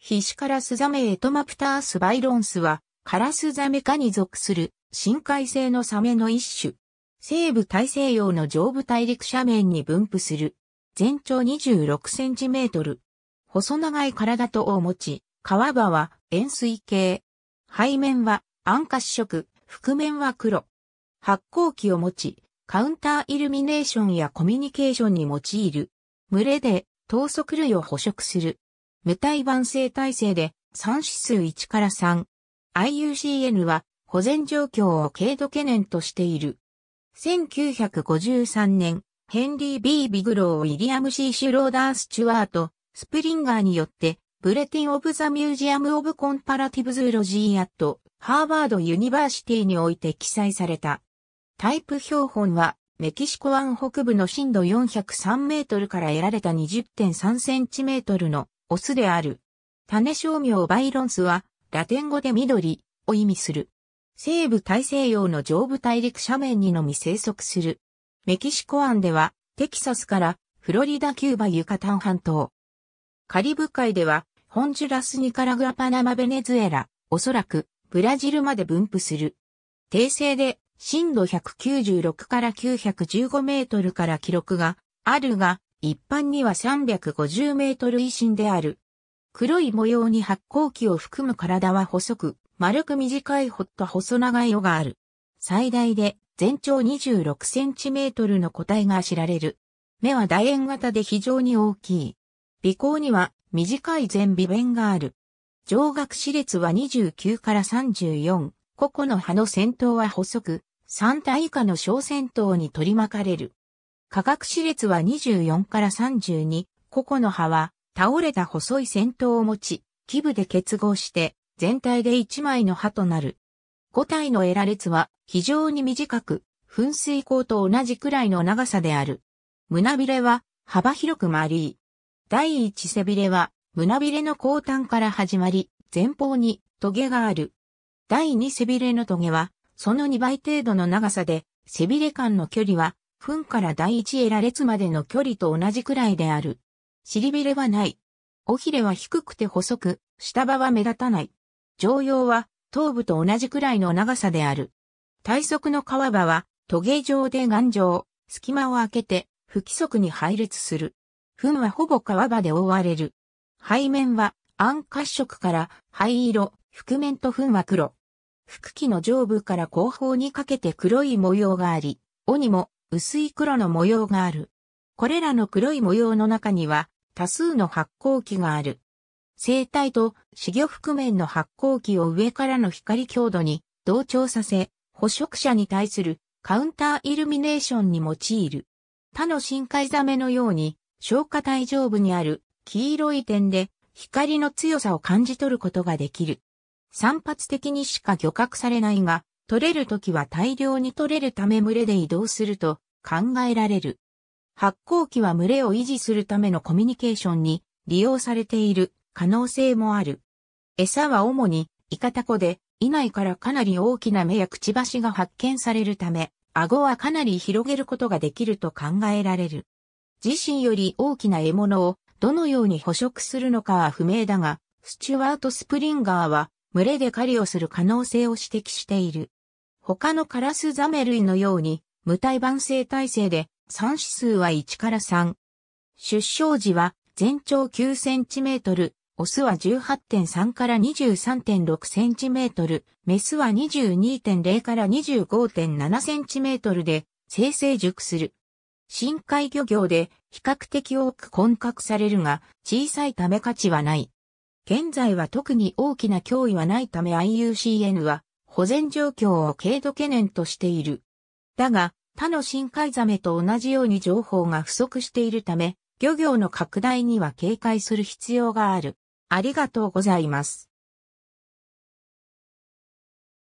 ヒシカラスザメエトマプタースバイロンスは、カラスザメ科に属する深海性のサメの一種。西部大西洋の上部大陸斜面に分布する。全長26センチメートル。細長い体とを持ち、皮場は円錐形。背面は暗褐色、覆面は黒。発光器を持ち、カウンターイルミネーションやコミュニケーションに用いる。群れで、頭足類を捕食する。無胎盤性胎生で、産仔数1から3。IUCN は、保全状況を軽度懸念としている。1953年、ヘンリー・ B・ ビグロー・ウィリアム・ C・ シュローダー、スチュワート・スプリンガーによって、 Bulletin of the Museum of Comparative Zoology at Harvard University において記載された。タイプ標本は、メキシコ湾北部の深度403メートルから得られた20.3センチメートルのオスである。種商名バイロンスは、ラテン語で緑を意味する。西部大西洋の上部大陸斜面にのみ生息する。メキシコ湾では、テキサスからフロリダ、キューバ、ユカタン半島。カリブ海では、ホンジュラス、ニカラグア、パナマ、ベネズエラ、おそらく、ブラジルまで分布する。低生で震度196から915メートルから記録があるが、一般には350メートル以深である。黒い模様に発光器を含む体は細く、丸く短いほっと細長い尾がある。最大で全長26センチメートルの個体が知られる。目は楕円型で非常に大きい。鼻孔には短い全尾弁がある。上顎歯列は29から34。個々の葉の先頭は細く、3体以下の小先頭に取り巻かれる。化学歯列は24から32、個々の葉は倒れた細い先頭を持ち、基部で結合して全体で1枚の葉となる。5体のエラ列は非常に短く、噴水口と同じくらいの長さである。胸びれは幅広く丸い。第一背びれは胸びれの後端から始まり、前方にトゲがある。第二背びれのトゲはその2倍程度の長さで、背びれ間の距離は、糞から第一エラ列までの距離と同じくらいである。尻びれはない。尾ひれは低くて細く、下場は目立たない。上葉は、頭部と同じくらいの長さである。体側の皮場は、トゲ状で頑丈、隙間を開けて、不規則に配列する。糞はほぼ皮場で覆われる。背面は暗褐色から灰色、覆面と糞は黒。腹器の上部から後方にかけて黒い模様があり、尾にも薄い黒の模様がある。これらの黒い模様の中には多数の発光器がある。生体と死魚覆面の発光器を上からの光強度に同調させ、捕食者に対するカウンターイルミネーションに用いる。他の深海ザメのように消化体上部にある黄色い点で光の強さを感じ取ることができる。散発的にしか漁獲されないが、取れるときは大量に取れるため群れで移動すると考えられる。発光器は群れを維持するためのコミュニケーションに利用されている可能性もある。餌は主にイカタコで、以内からかなり大きな目やくちばしが発見されるため、顎はかなり広げることができると考えられる。自身より大きな獲物をどのように捕食するのかは不明だが、スチュワート・スプリンガーは群れで狩りをする可能性を指摘している。他のカラスザメ類のように、無体盤生体制で、3指数は1から3。出生時は全長9センチメートル、オスは18.3から23.6センチメートル、メスは22.0から25.7センチメートルで生成熟する。深海漁業で比較的多く混獲されるが小さいため価値はない。現在は特に大きな脅威はないため IUCN は保全状況を軽度懸念としている。だが、他の深海ザメと同じように情報が不足しているため、漁業の拡大には警戒する必要がある。ありがとうございます。